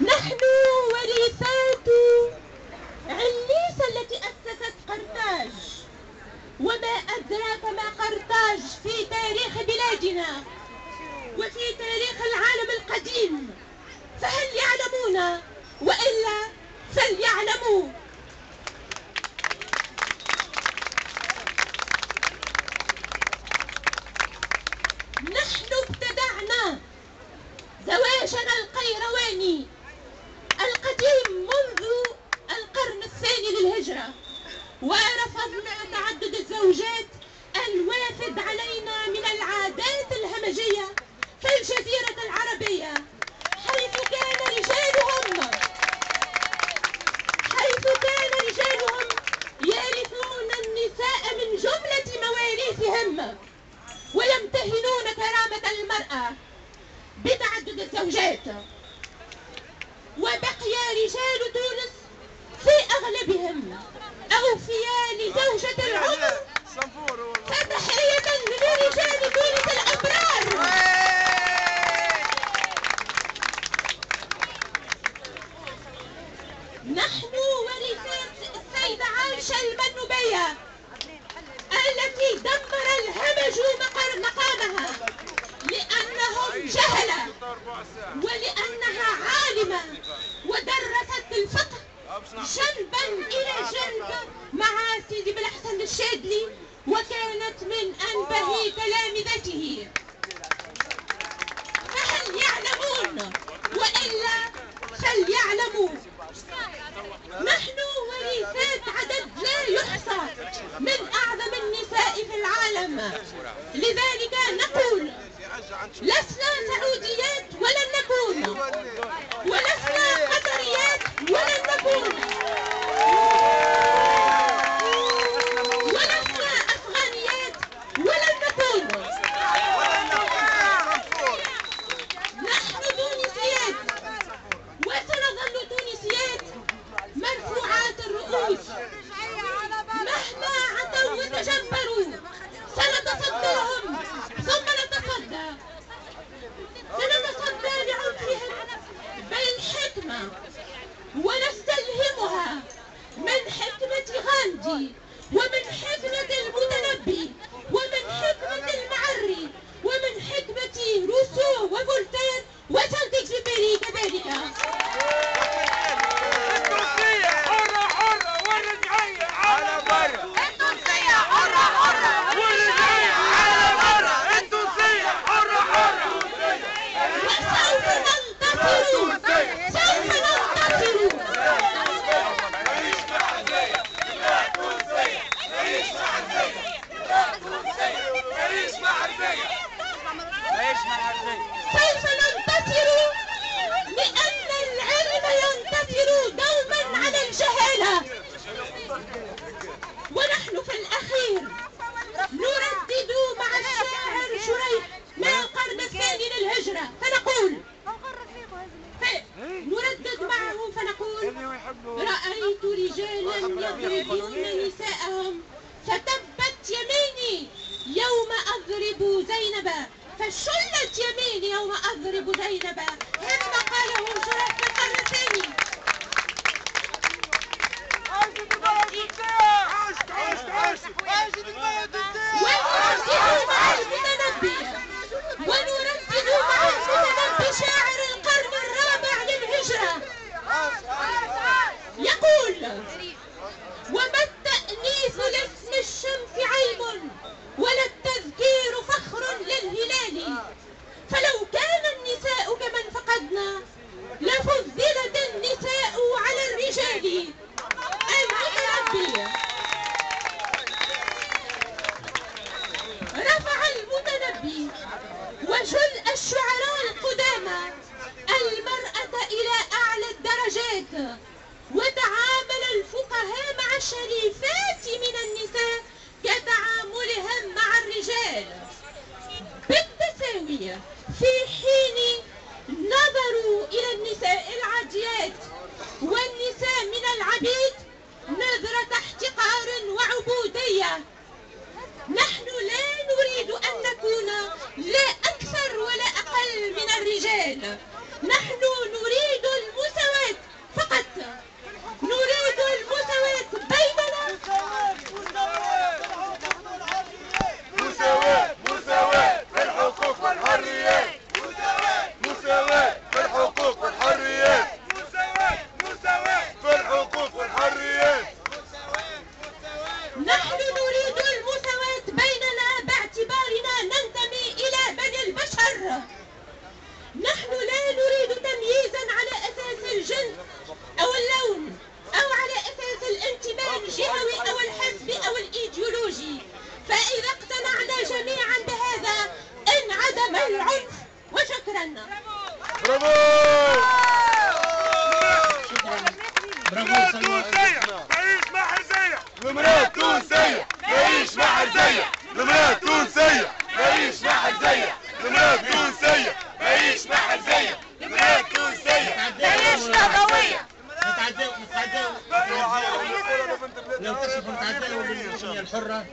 نحن ورثات عليسة التي أسست قرطاج. وما أدراك ما قرطاج في تاريخ بلادنا وفي تاريخ العالم القديم. فهل يعلمون وإلا فليعلموا. نحن ابتدعنا زواجنا القيرواني القديم منذ القرن الثاني للهجرة ورفضنا تعدد الزوجات الوافد علينا من العادات الهمجية في الجزيرة العربية حيث كان رجالهم حيث كان رجالهم يرثون النساء من جملة مواريثهم ويمتهنون كرامة المرأة بتعدد الزوجات. وبقي رجال تونس في أغلبهم أوفياء لزوجة العمر فتحية لرجال تونس الأبرار. نحن ورثات السيدة عائشة المنوبية التي دمر الهمج مقامها لأنهم جهلة ولأنها عالمة ودرست الفقه جنبا إلى جنب مع سيدي بالحسن الشاذلي وكانت من أنبه تلامذته فهل يعلمون وإلا فليعلموا نحن ورثات عدد لا يحصى من أعظم النساء في العالم لذلك نقول لسنا سعوديات ولن نكون ولسنا قطريات ولن نكون ولسنا أفغانيات ولن نكون نحن تونسيات وسنظل تونسيات الرؤوس. mejor. أضرب زينب فشلت يميني يوم أضرب زينب. هذا ما قاله شريح في القرن الثاني الشعبي وجل الشعراء القدامى المرأة إلى أعلى الدرجات. وتعامل الفقهاء مع الشريفات من النساء كتعاملهم مع الرجال. بالتساوي في حين نظروا إلى النساء العاديات والنساء من العبيد الرجال. نحن نريد المساواة فقط. نريد المساواة بيننا. مساواة مساواة في الحقوق والحريات. مساواة مساواة في الحقوق والحريات. مساواة مساواة في الحقوق والحريات. نحن نريد